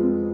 you